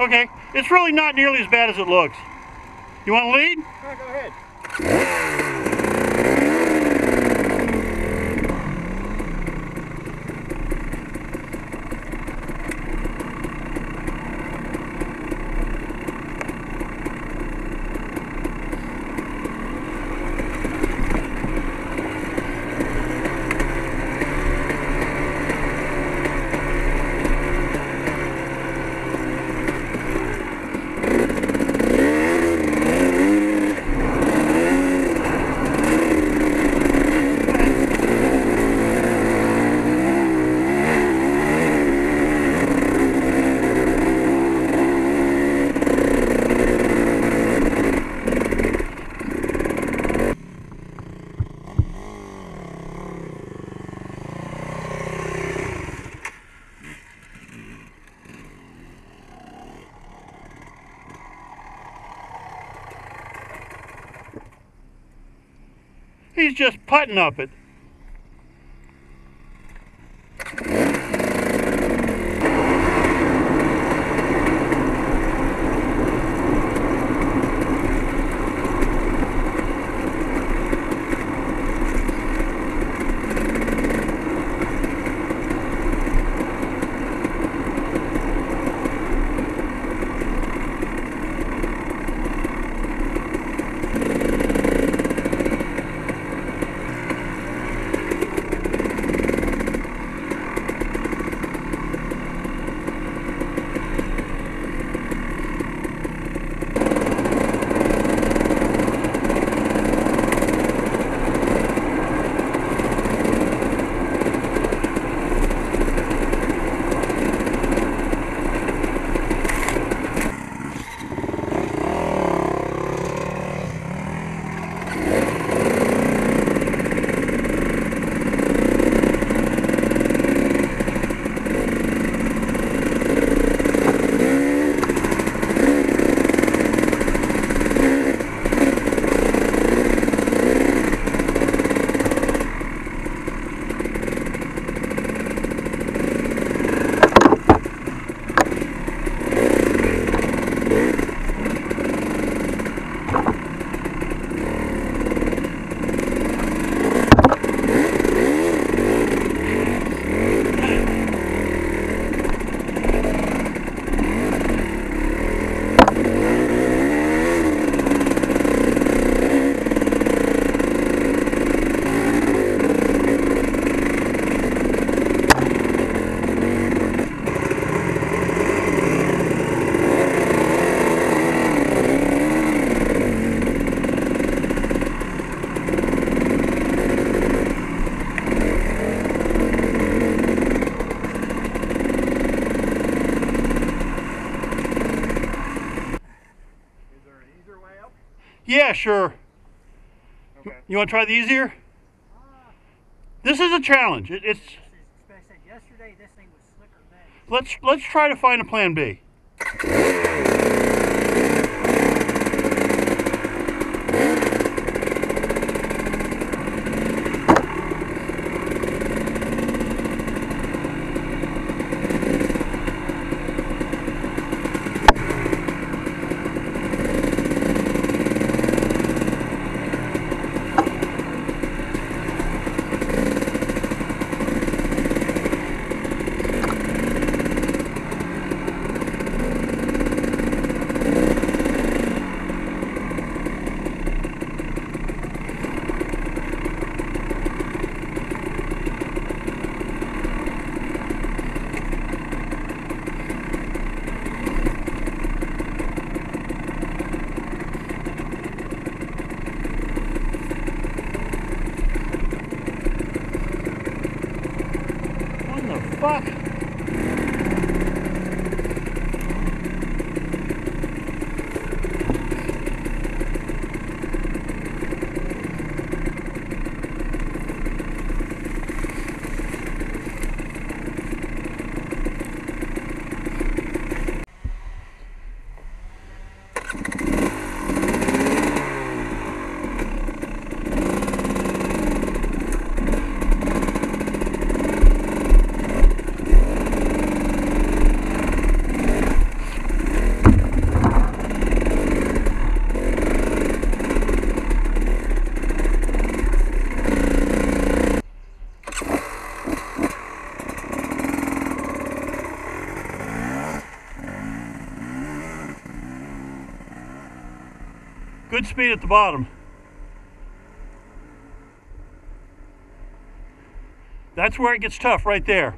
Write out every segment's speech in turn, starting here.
Okay. It's really not nearly as bad as it looks. You want to lead? Yeah, go ahead. He's just putting up it. Yeah, sure. Okay. You want to try the easier? This is a challenge. It, it's is, yesterday, this thing was slicker than. let's let's try to find a plan B. good speed at the bottom. That's where it gets tough right there.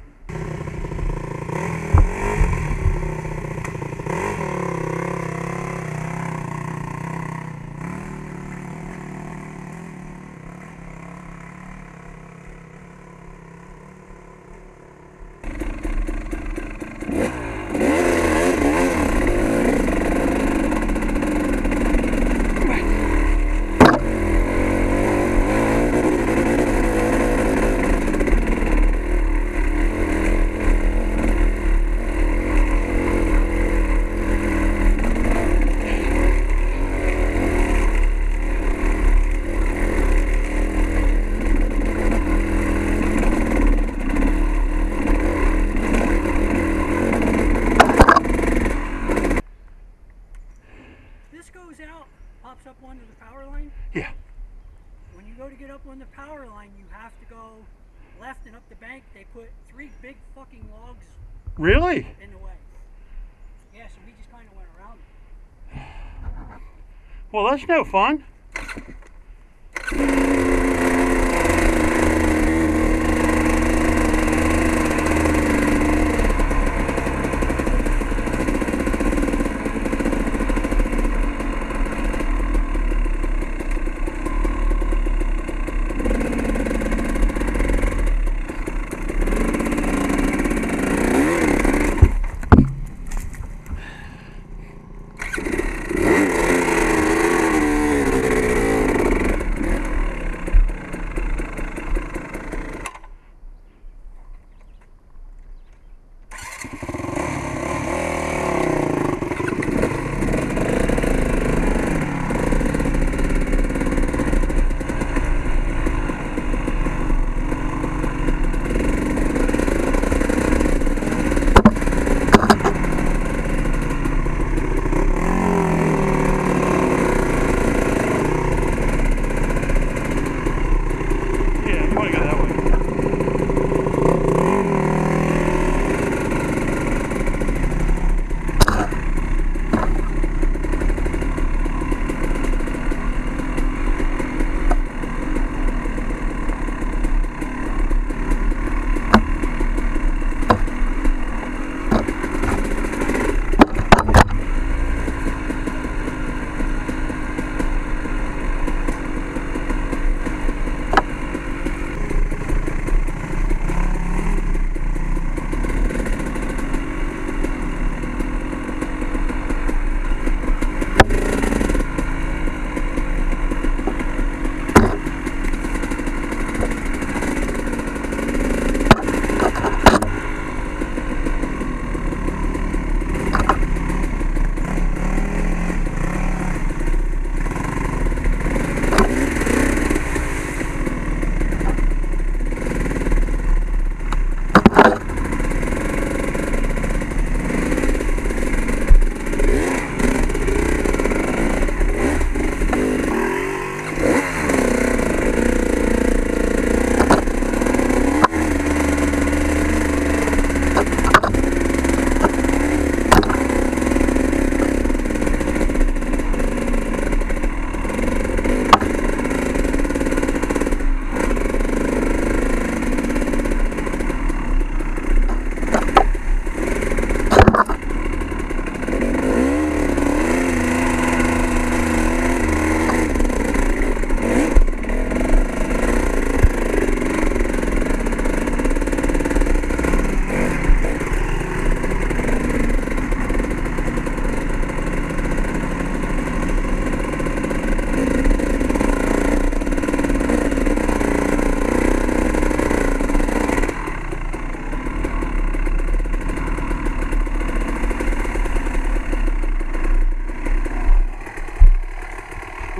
Up on the power line, you have to go left and up the bank. They put three big fucking logs Really? in the way. Yeah, so we just kind of went around it. Well, that's no fun.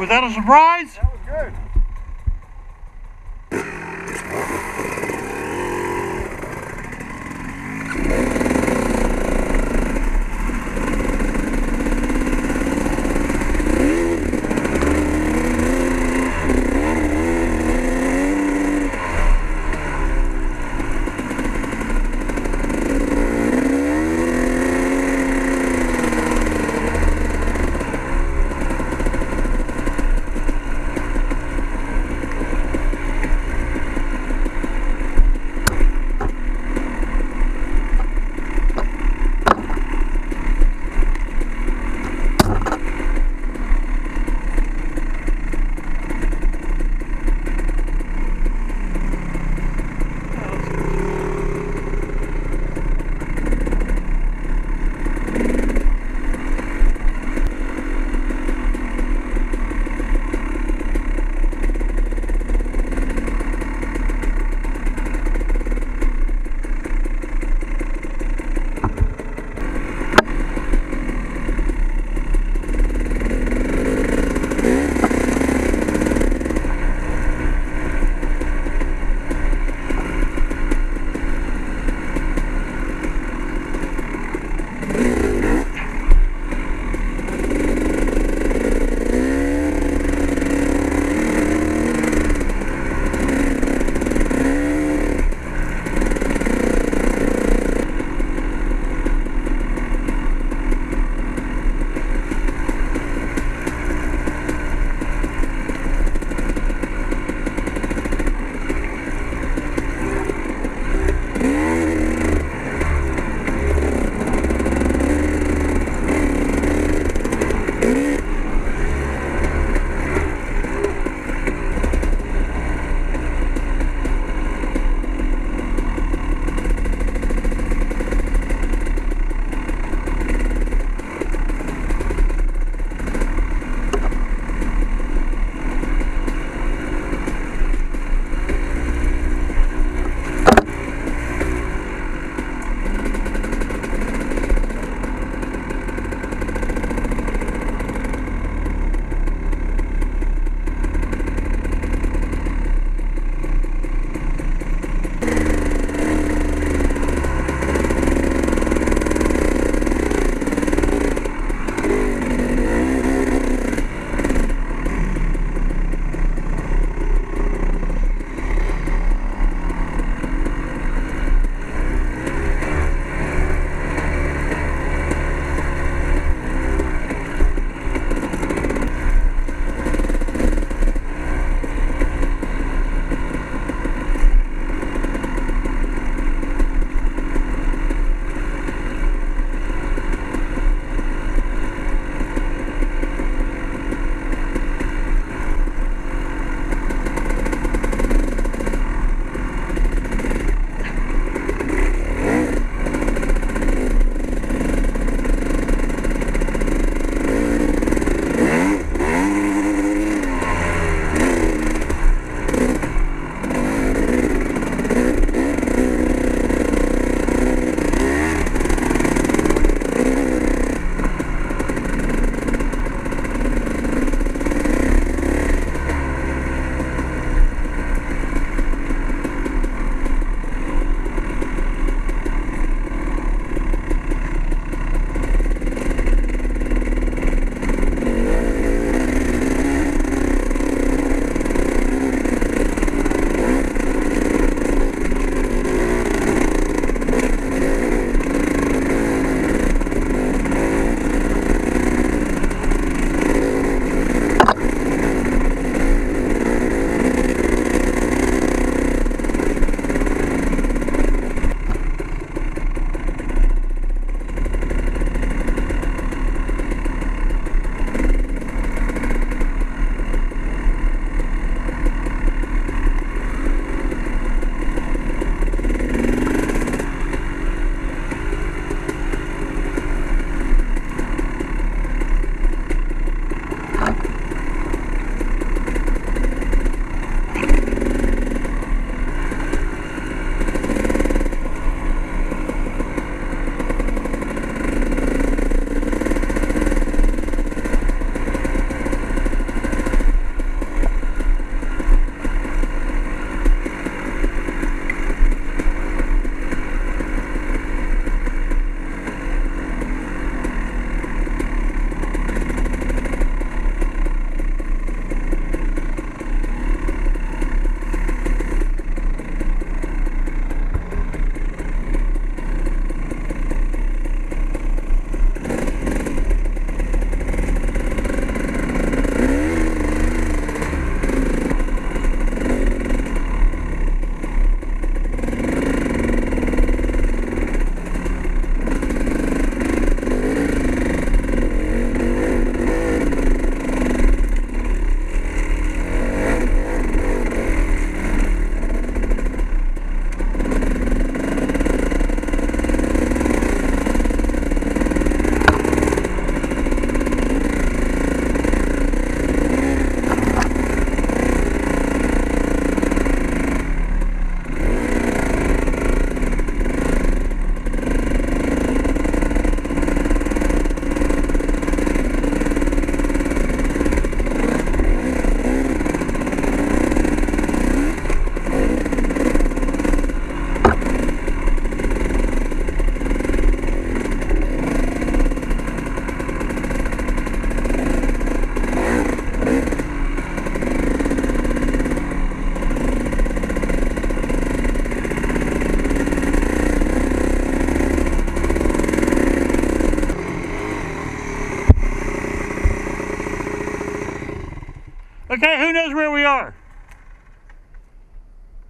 Was that a surprise?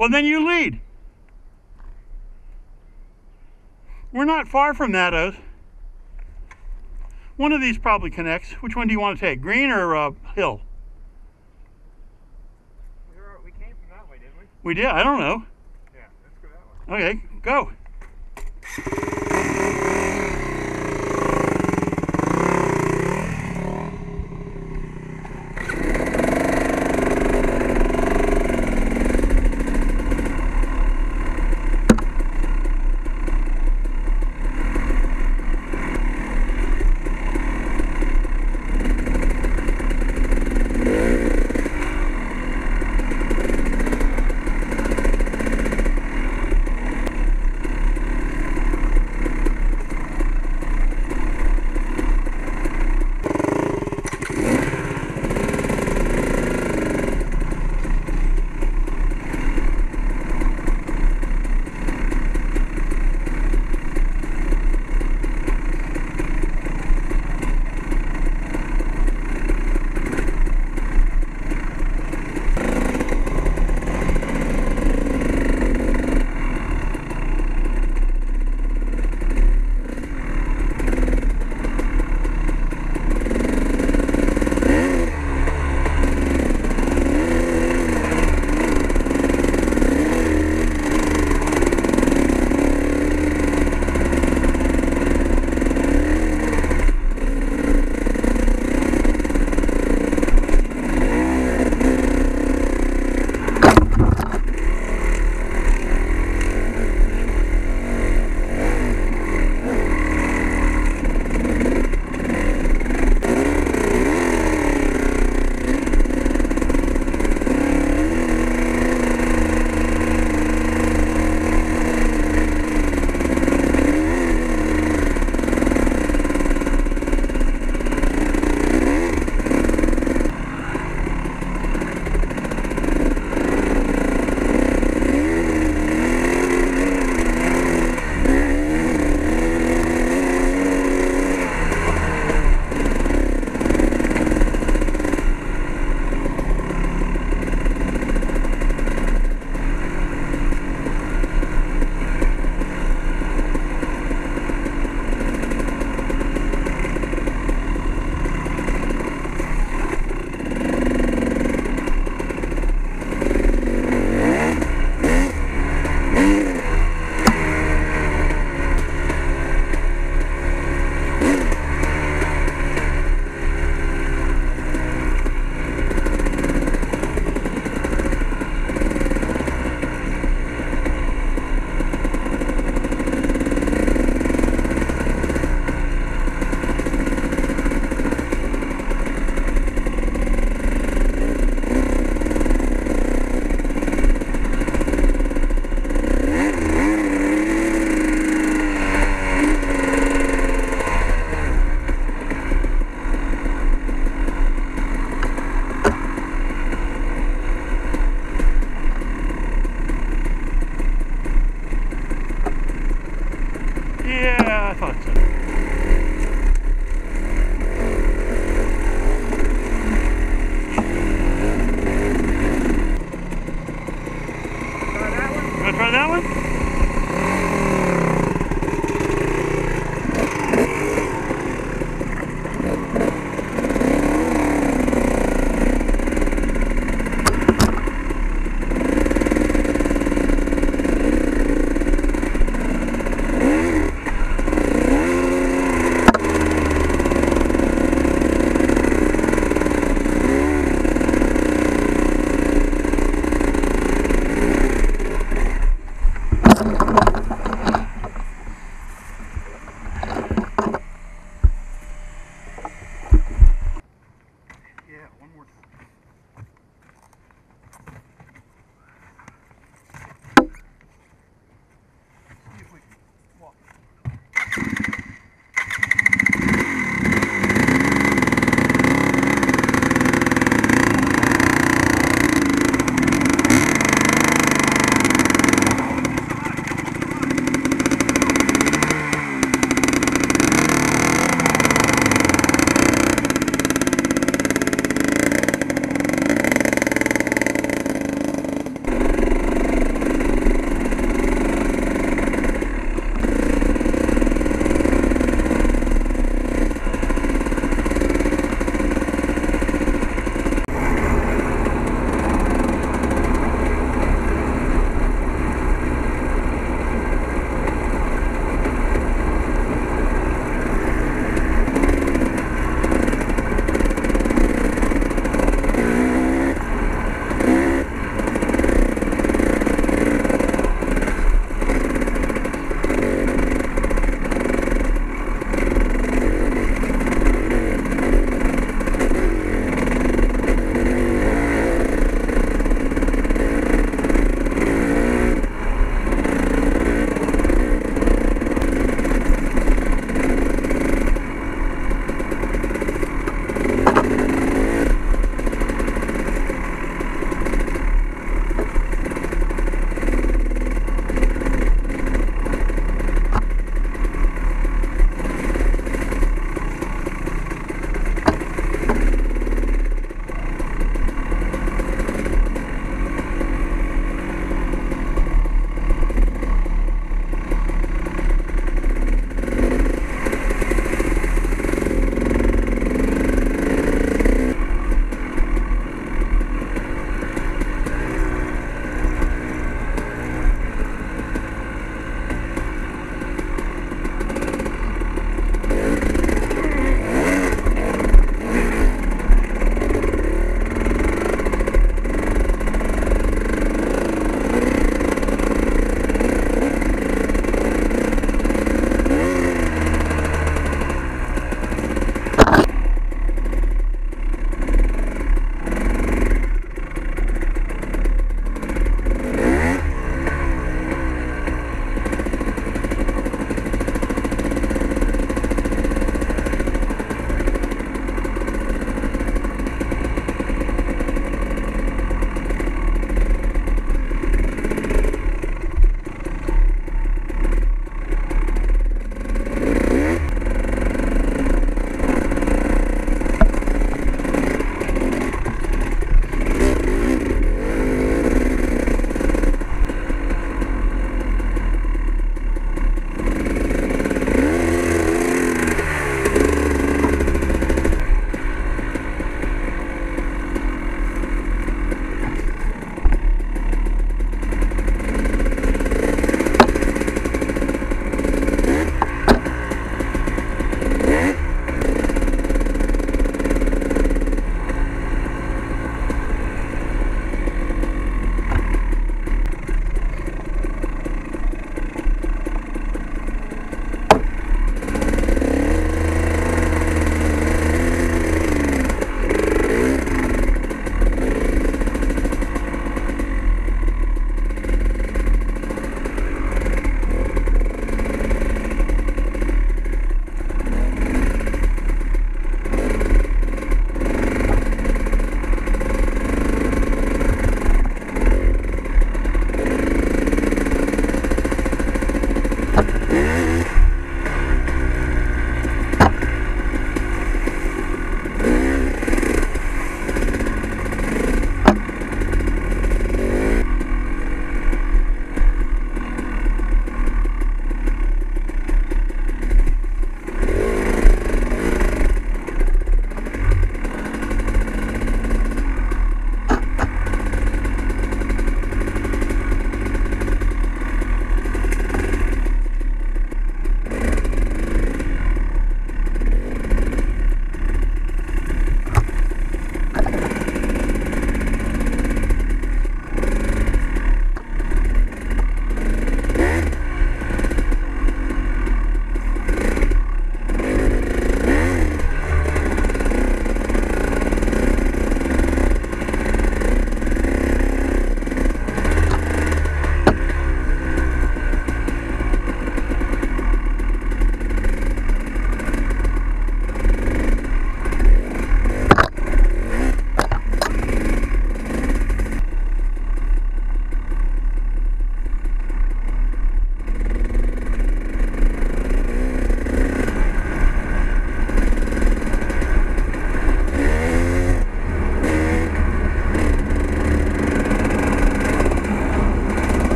Well, then you lead. We're not far from that, Oz. One of these probably connects. Which one do you want to take, green or uh, hill? We, were, we came from that way, didn't we? We did. I don't know. Yeah, let's go that way. Okay, go.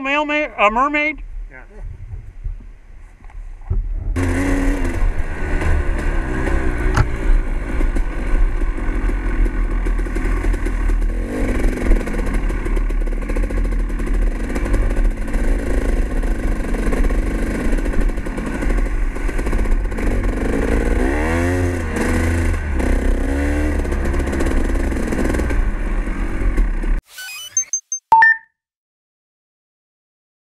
Mail ma- uh, mermaid?